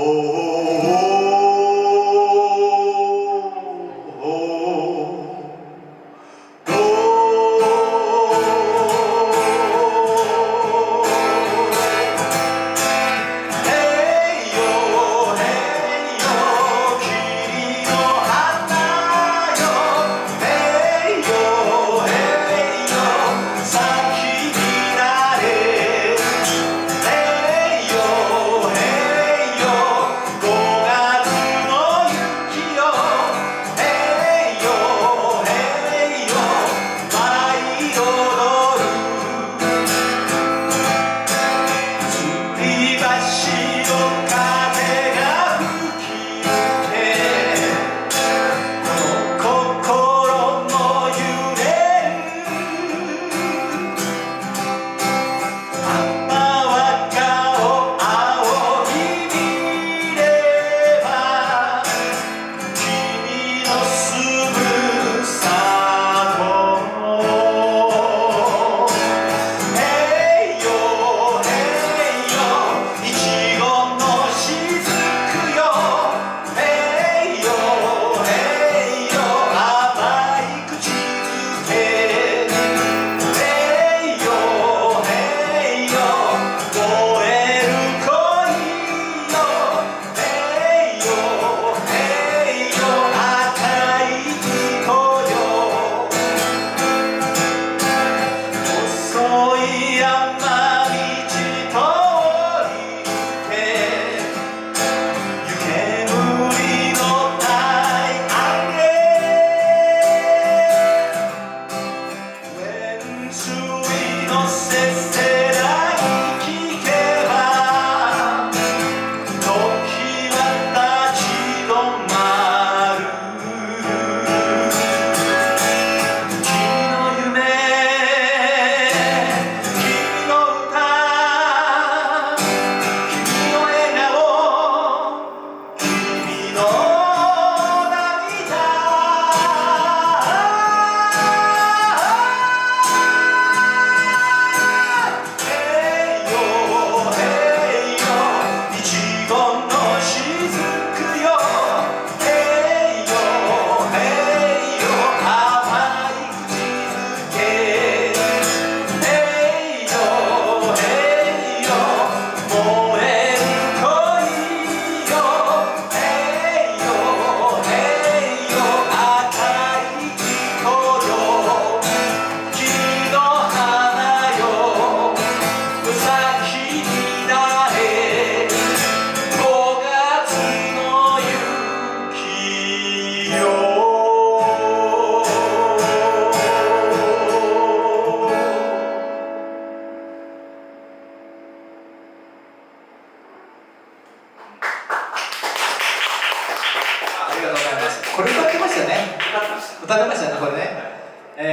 Oh. これ歌ってました。ね歌ってましたねこれね、えー